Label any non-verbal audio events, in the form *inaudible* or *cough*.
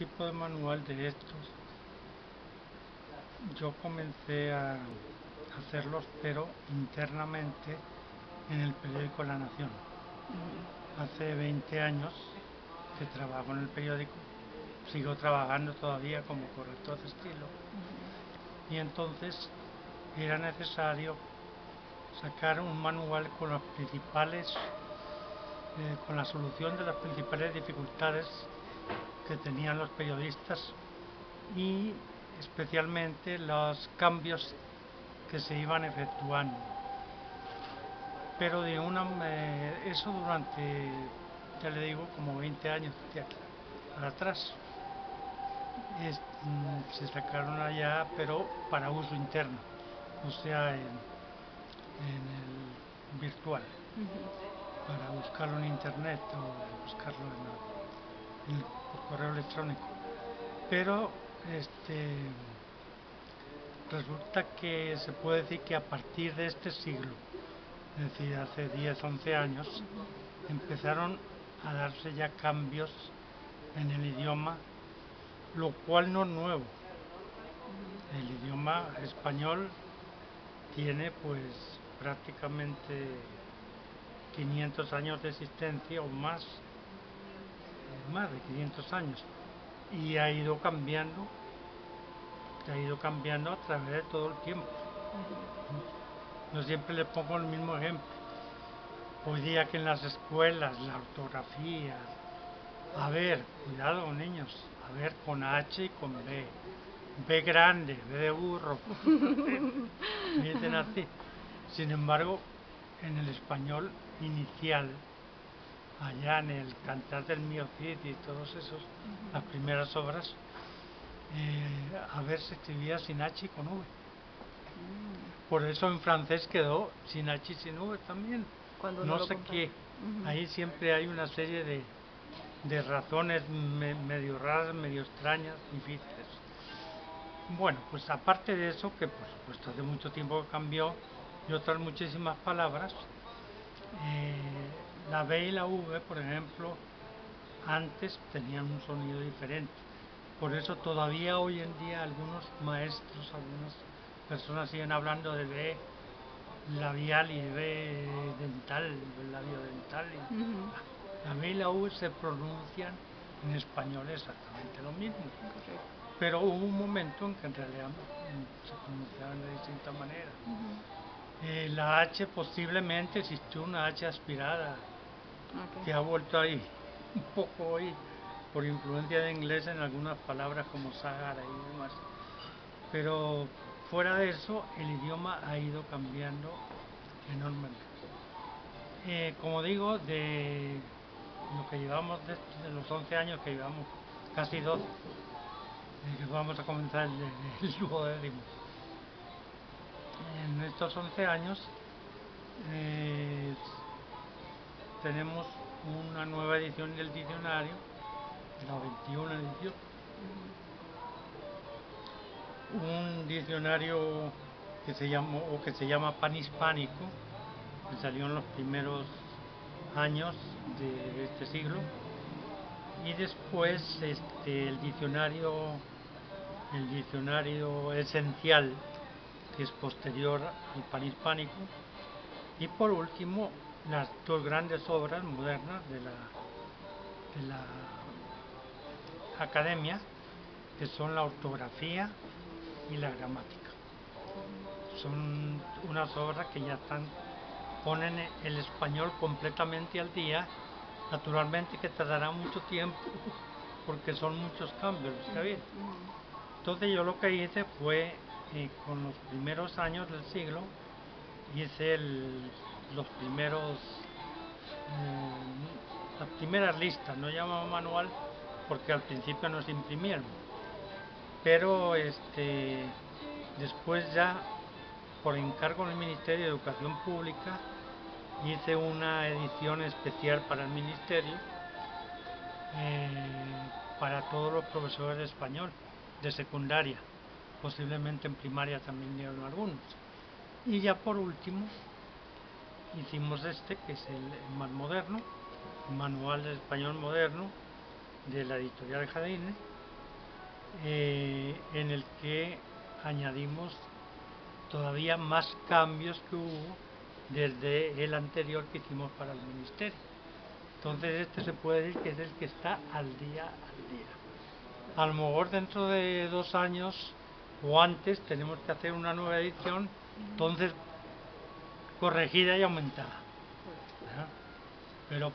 tipo de manual de estos. Yo comencé a hacerlos pero internamente en el periódico La Nación. Hace 20 años que trabajo en el periódico, sigo trabajando todavía como corrector de estilo. Y entonces era necesario sacar un manual con las principales eh, con la solución de las principales dificultades que tenían los periodistas y especialmente los cambios que se iban efectuando. Pero de una eh, eso durante, ya le digo, como 20 años atrás. Mm, se sacaron allá, pero para uso interno, o sea, en, el virtual, para buscarlo en internet o buscarlo en, el correo electrónico. Pero este resulta que se puede decir que a partir de este siglo, es decir, hace 10, 11 años, empezaron a darse ya cambios en el idioma, lo cual no es nuevo. El idioma español tiene pues prácticamente 500 años de existencia o más más de 500 años y ha ido cambiando, ha ido cambiando a través de todo el tiempo. Yo siempre le pongo el mismo ejemplo. Hoy día que en las escuelas, la ortografía, a ver, cuidado niños, a ver con H y con B, B grande, B de burro, *laughs* así. Sin embargo, en el español inicial, allá en el Cantar del Mío Cid y todos esos, las primeras obras, eh, a ver se escribía sin H y con V. Por eso en francés quedó sin H y sin V también. no, sé qué. Ahí siempre hay una serie de, de razones medio raras, medio extrañas, difíciles. Bueno, pues aparte de eso, que por supuesto hace mucho tiempo que cambió, y otras muchísimas palabras, eh, la B y la V, por ejemplo, antes tenían un sonido diferente. Por eso todavía hoy en día algunos maestros, algunas personas siguen hablando de B labial y B dental, labio dental. La B y la V se pronuncian en español exactamente lo mismo. Pero hubo un momento en que en realidad se pronunciaban de distinta manera. Eh, la H posiblemente existió una H aspirada que ha vuelto ahí un poco hoy por influencia de inglés en algunas palabras como Sahara y demás. Pero fuera de eso, el idioma ha ido cambiando enormemente. Eh, como digo, de lo que llevamos de, los 11 años que llevamos, casi 12, que vamos a comenzar el, el, *laughs* el En estos 11 años eh, tenemos una nueva edición del diccionario, la 21 edición. Un diccionario que se llama o que se llama panhispánico, que salió en los primeros años de este siglo. Y después este, el diccionario el diccionario esencial que es posterior al panhispánico y por último las dos grandes obras modernas de la, de la academia, que son la ortografía y la gramática. Son unas obras que ya están, ponen el español completamente al día, naturalmente que tardará mucho tiempo, porque son muchos cambios, ¿está bien? Entonces yo lo que hice fue, eh, con los primeros años del siglo, hice el los primeros, mm, las primeras listas, no llamamos manual porque al principio no se imprimieron, pero este, después ya por encargo del Ministerio de Educación Pública hice una edición especial para el Ministerio eh, para todos los profesores de español de secundaria, posiblemente en primaria también dieron algunos. Y ya por último, hicimos este que es el más moderno, Manual de Español Moderno de la editorial Jardines eh, en el que añadimos todavía más cambios que hubo desde el anterior que hicimos para el ministerio. Entonces este se puede decir que es el que está al día al día. A lo mejor dentro de dos años o antes tenemos que hacer una nueva edición, entonces corregida y aumentada. Pero